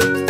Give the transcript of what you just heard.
Bye.